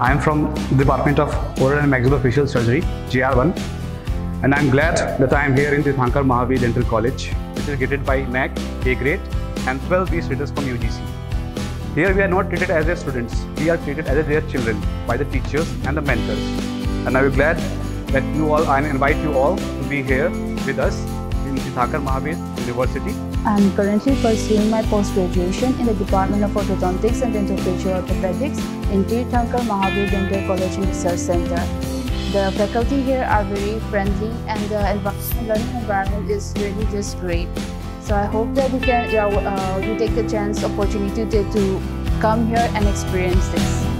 I am from Department of Oral and Maxillofacial Surgery, GR1, and I'm glad that I am here in Teerthanker Mahaveer Dental College, which is graded by NAAC A grade and 12 B status from UGC. Here we are not treated as their students, we are treated as their children by the teachers and the mentors. And I'm glad that you all, I invite you all to be here with us Teerthanker Mahaveer University I am currently pursuing my post-graduation in the Department of Orthodontics and Dentofacial Orthopedics in Teerthanker Mahaveer Dental College and Research Center. The faculty here are very friendly and the learning environment is really just great. So I hope that we can, uh, we take the chance, opportunity to, to come here and experience this.